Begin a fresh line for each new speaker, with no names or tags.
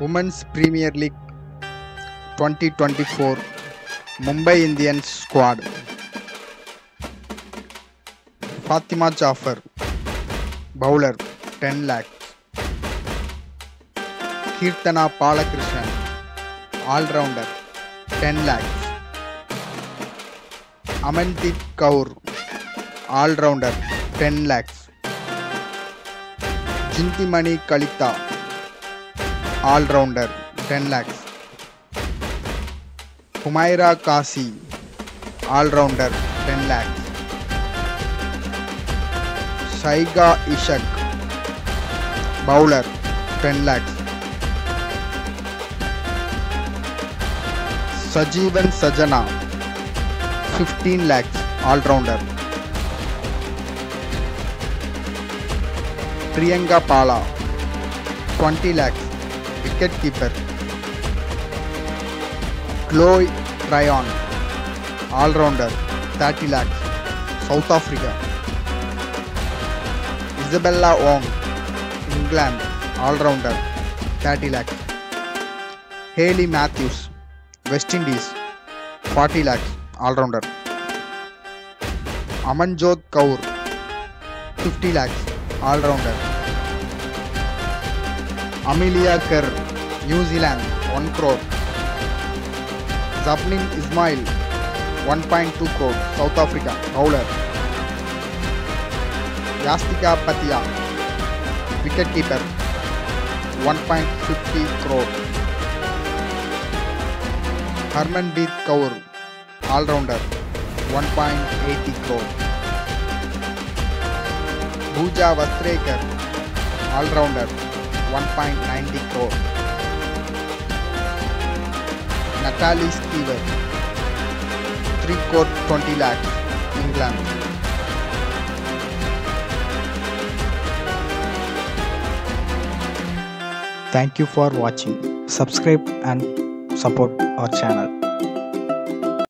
Women's premier league twenty twenty four Mumbai Indians squad Fathima Jaffer bowler ten lakhs Keerthana Balakrishnan all rounder ten lakhs Amandeep Kaur all rounder ten lakhs Jintimani Kalita Kalita All-rounder 10 lakhs Humaira Kasi All-rounder 10 lakhs Saiga Ishak Bowler 10 lakhs Sajeevan Sajana 15 lakhs all-rounder Priyanka Pala 20 lakhs wicket keeper Chloe Tryon all rounder thirty lakhs South Africa Isabelle Wong England all rounder thirty lakhs Hayley Matthews West Indies forty lakhs all rounder Amanjot Kaur fifty lakhs all rounder Kerr New Zealand 1 crore Zabnin Ismail 1.2 crore South Africa bowler Yastika Patia wicketkeeper 1.50 crore Harmanpreet Kaur all-rounder 1.80 crore Pooja Vastrekar all-rounder 1.90 crore Natalie Stever 3 crore 20 lakhs England
Thank you for watching. Subscribe and support our channel.